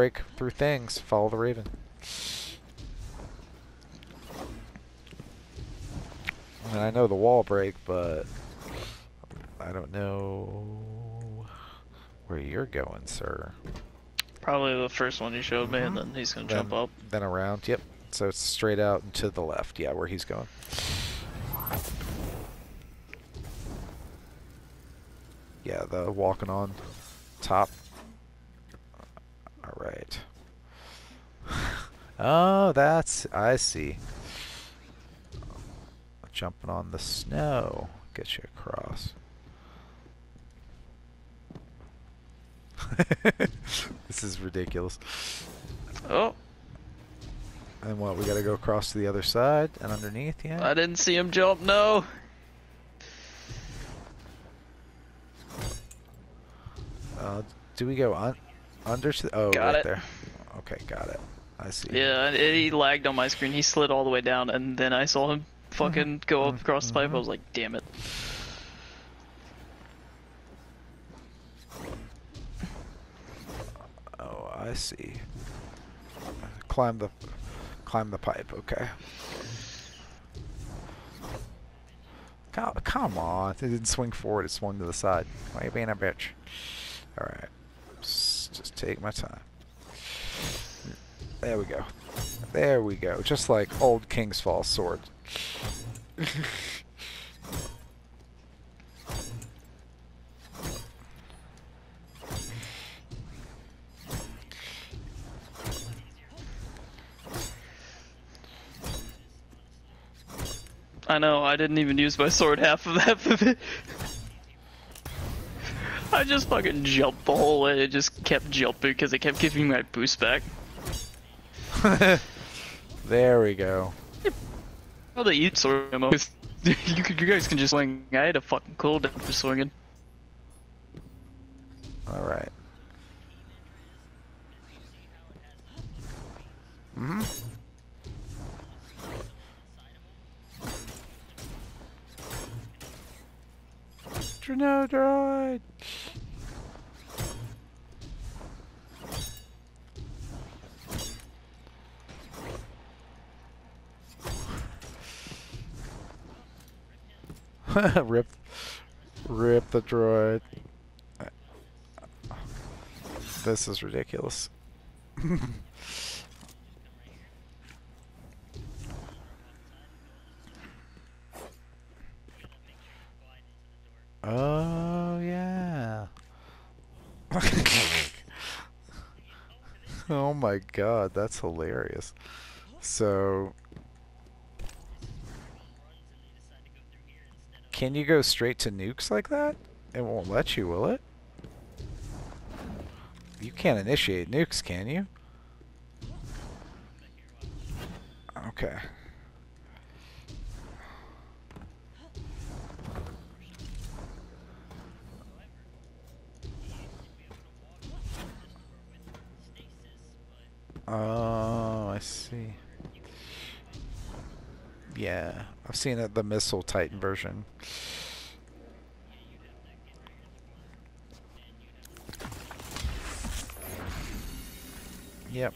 break through things. Follow the raven. I mean, I know the wall break, but I don't know where you're going, sir. Probably the first one you showed me, and Mhm. then he's gonna jump up. then around. Yep. So it's straight out and to the left. Yeah, where he's going. Yeah, the walking on top. All right. Oh, that's I see. Jumping on the snow Get you across. this is ridiculous. Oh, And what? We gotta go across to the other side and underneath. Yeah. I didn't see him jump. No. Uh, do we go un under to the, oh Got right it. there. Okay, got it. I see. Yeah, it, he lagged on my screen. He slid all the way down, and then I saw him fucking mm-hmm. go up mm-hmm. across the pipe. I was mm-hmm. like, damn it. Oh, I see. Climb the climb the pipe. Okay. Co- Come on! It didn't swing forward. It swung to the side. Why you being a bitch? All right. S- Just take my time. There we go. There we go. Just like old King's Fall sword. I know, I didn't even use my sword half of that of it. I just fucking jumped the whole way. It just kept jumping because it kept giving me my boost back. there we go. How they eat sword ammo? 'Cause you, could- you guys can just swing. I had a fucking cooldown for swinging. All right. Mm-hmm. Trino droid. rip, rip the droid. This is ridiculous. oh yeah. oh my god, that's hilarious. So Can you go straight to nukes like that? It won't let you, will it? You can't initiate nukes, can you? Okay. Oh, I see. Yeah, I've seen it, the missile Titan version. Yep.